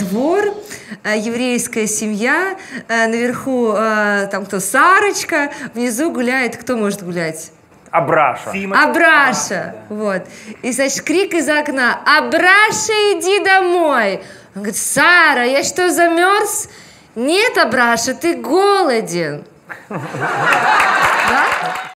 Двор, э, еврейская семья, э, наверху э, там кто, Сарочка, внизу гуляет, кто может гулять? Абраша. Абраша, а, вот. И, значит, крик из окна, Абраша, иди домой. Он говорит, Сара, я что, замерз? Нет, Абраша, ты голоден.